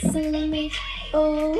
사랑해 오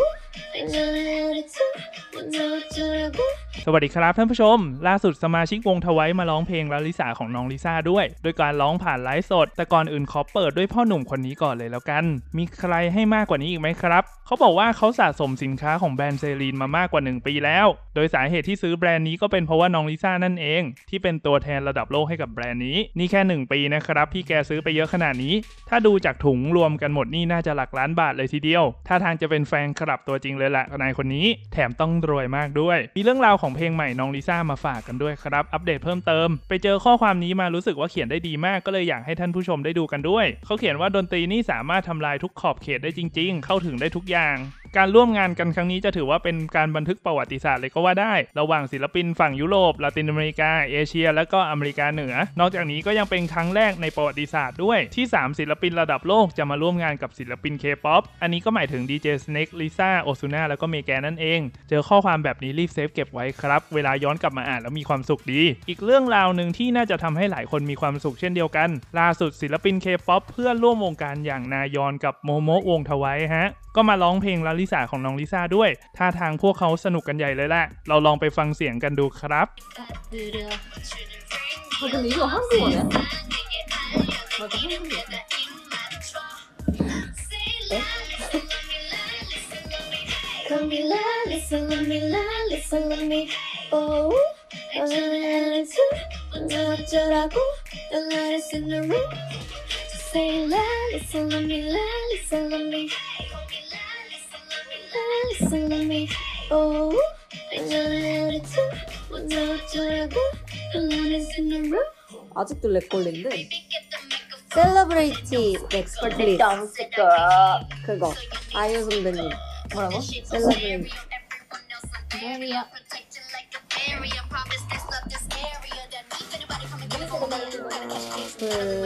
I know what to do 널 สวัสดีครับท่านผู้ชม ล่าสุดสมาชิกวง TWICE มาร้องเพลงลาลิสาของน้องลิซ่าด้วย โดยการร้องผ่านไลฟ์สด แต่ก่อนอื่นขอเปิดด้วยพ่อหนุ่มคนนี้ก่อนเลยแล้วกัน มีใครให้มากกว่านี้อีกไหมครับ เขาบอกว่าเขาสะสมสินค้าของแบรนด์ Celine มามากกว่า 1 ปีแล้ว โดยสาเหตุที่ซื้อแบรนด์นี้ก็เป็นเพราะว่าน้องลิซ่านั่นเอง ที่เป็นตัวแทนระดับโลกให้กับแบรนด์นี้ นี่แค่ 1 ปีนะครับพี่แกซื้อไปเยอะขนาดนี้ ถ้าดูจากถุงรวมกันหมดนี่น่าจะหลักล้านบาทเลยทีเดียว ถ้าทางจะเป็นแฟนคลับตัวจริงเลยแหละนายคนนี้ แถมต้องรวยมากด้วย มีเรื่องราวของเพลงใหม่น้องลิซ่ามาฝากกันด้วยครับ อัปเดตเพิ่มเติม ไปเจอข้อความนี้มารู้สึกว่าเขียนได้ดีมากก็เลยอยากให้ท่านผู้ชมได้ดูกันด้วย เขาเขียนว่าดนตรีนี่สามารถทำลายทุกขอบเขตได้จริง ๆ เข้าถึงได้ทุกอย่าง การร่วมงานกันครั้งนี้จะถือว่าเป็นการบันทึกประวัติศาสตร์เลยก็ว่าได้ ระหว่างศิลปินฝั่งยุโรป ลาตินอเมริกา เอเชีย และก็อเมริกาเหนือ นอกจากนี้ก็ยังเป็นครั้งแรกในประวัติศาสตร์ด้วย ที่ 3 ศิลปินระดับโลกจะมาร่วมงานกับศิลปินเคป๊อป อันนี้ก็หมายถึง DJ Snake ลิซ่า Ozuna แล้วก็ Megan นั่นเอง เจอข้อความแบบนี้รีบเซฟเก็บไว้ครับ เวลาย้อนกลับมาอ่านแล้วมีความสุขดี อีกเรื่องราวหนึ่งที่น่าจะทำให้หลายคนมีความสุขเช่นเดียวกัน ล่าสุดศิลปินเคป๊อปเพื่อนร่วมวงการอย่างนายอนกับโมโมะวง TWICE ฮะ ก็มาร้องเพลงลาลิสาของน้องลิซ่าด้วยท่าทางพวกเขาสนุกกันใหญ่เลยแหละ เราลองไปฟังเสียงกันดูครับ我的名字我忘记我的，我的名字。Let me la, listen, let me la, listen, let me oh. I'm not your aku, the light is in the room. Just say la, listen, let me la, listen, let me. Me. Oh, I know how to do. Is in the room. 아직도 렉걸린데? 셀러브레이티 넥스플릿 그거 아이유 선배님 뭐라고? 셀러브레이티 그